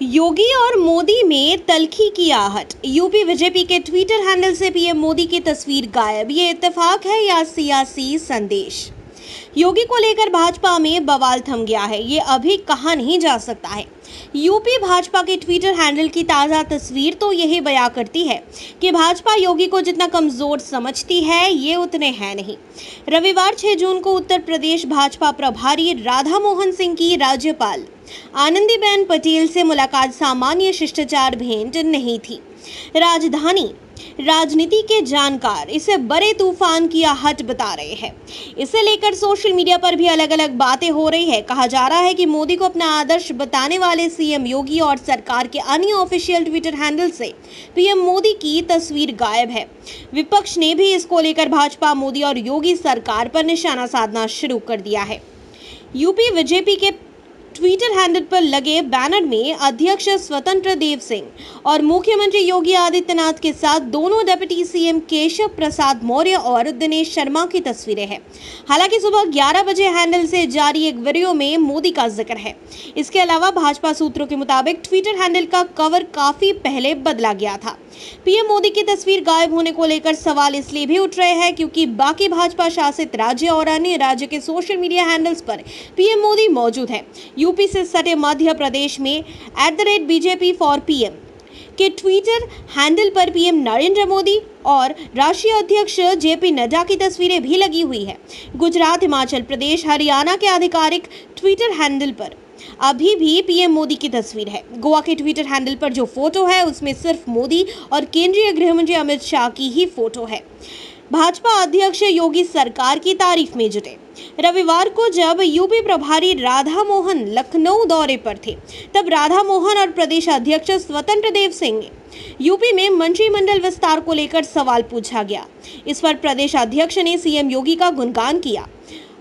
योगी और मोदी में तलखी की आहट। यूपी बीजेपी के ट्विटर हैंडल से पीएम मोदी की तस्वीर गायब। ये इत्तेफाक है या सियासी संदेश? योगी को लेकर भाजपा में बवाल थम गया है। ये अभी कहा नहीं जा सकता है। यूपी भाजपा के ट्विटर हैंडल की ताज़ा तस्वीर तो यही बयां करती है कि भाजपा योगी को जितना कमज़ोर समझती है, ये उतने हैं नहीं। रविवार 6 जून को उत्तर प्रदेश भाजपा प्रभारी राधा मोहन सिंह की राज्यपाल आनंदीबेन पटेल से मुलाकात सामान्य शिष्टाचार भेंट नहीं थी। राजधानी, राजनीति के जानकार इसे बड़े तूफ़ान की आहट बता रहे हैं। इसे लेकर सोशल मीडिया पर भी अलग अलग बातें हो रही है। कहा जा रहा है कि मोदी को अपना आदर्श बताने वाले सीएम योगी और सरकार के अन्य ऑफिशियल ट्विटर हैंडल से पीएम मोदी की तस्वीर गायब है। विपक्ष ने भी इसको लेकर भाजपा, मोदी और योगी सरकार पर निशाना साधना शुरू कर दिया है। यूपी, बीजेपी के ट्विटर हैंडल पर लगे बैनर में अध्यक्ष स्वतंत्र देव सिंह और मुख्यमंत्री योगी आदित्यनाथ के साथ दोनों डेप्यूटी सीएम केशव प्रसाद मौर्य और दिनेश शर्मा की तस्वीरें हैं। हालाँकि सुबह 11 बजे हैंडल से जारी एक वीडियो में मोदी का ज़िक्र है। इसके अलावा भाजपा सूत्रों के मुताबिक ट्विटर हैंडल का कवर काफ़ी पहले बदला गया था। पीएम मोदी की तस्वीर गायब होने को लेकर सवाल इसलिए भी उठ रहे हैं क्योंकि बाकी भाजपा शासित राज्य और अन्य राज्य के सोशल मीडिया हैंडल्स पर पीएम मोदी मौजूद है। यूपी से सटे मध्य प्रदेश में एट बीजेपी फॉर पीएम के ट्विटर हैंडल पर पीएम नरेंद्र मोदी और राष्ट्रीय अध्यक्ष जेपी नड्डा की तस्वीरें भी लगी हुई है। गुजरात, हिमाचल प्रदेश, हरियाणा के आधिकारिक ट्विटर हैंडल पर। अभी भी पीएम मोदी की तस्वीर है। गोवा के ट्विटर हैंडल पर जो फ़ोटो है, उसमें सिर्फ़ मोदी और केंद्रीय गृह मंत्री अमित शाह की ही फ़ोटो है। भाजपा अध्यक्ष योगी सरकार की तारीफ़ में जुटे। रविवार को जब यूपी प्रभारी राधा मोहन लखनऊ दौरे पर थे, तब राधा मोहन और प्रदेश अध्यक्ष स्वतंत्र देव सिंह यूपी में मंत्रिमंडल विस्तार को लेकर सवाल पूछा गया। इस पर प्रदेश अध्यक्ष ने सीएम योगी का गुणगान किया।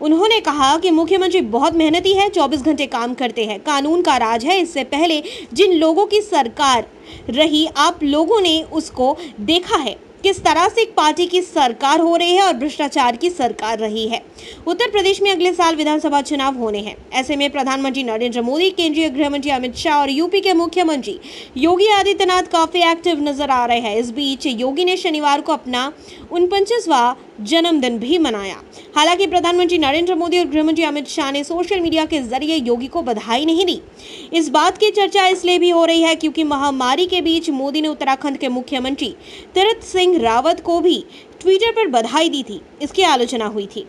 उन्होंने कहा कि मुख्यमंत्री बहुत मेहनती है 24 घंटे काम करते हैं। कानून का राज है, इससे पहले जिन लोगों की सरकार रही, आप लोगों ने उसको देखा है। किस तरह से एक पार्टी की सरकार हो रही है और भ्रष्टाचार की सरकार रही है। उत्तर प्रदेश में अगले साल विधानसभा चुनाव होने हैं। ऐसे में प्रधानमंत्री नरेंद्र मोदी, केंद्रीय गृह मंत्री अमित शाह और यूपी के मुख्यमंत्री योगी आदित्यनाथ काफ़ी एक्टिव नज़र आ रहे हैं। इस बीच योगी ने शनिवार को अपना उनपचासवा जन्मदिन भी मनाया। हालाँकि प्रधानमंत्री नरेंद्र मोदी और गृहमंत्री अमित शाह ने सोशल मीडिया के ज़रिए योगी को बधाई नहीं दी। इस बात की चर्चा इसलिए भी हो रही है क्योंकि महामारी के बीच मोदी ने उत्तराखंड के मुख्यमंत्री तीरथ सिंह रावत को भी ट्विटर पर बधाई दी थी। इसकी आलोचना हुई थी।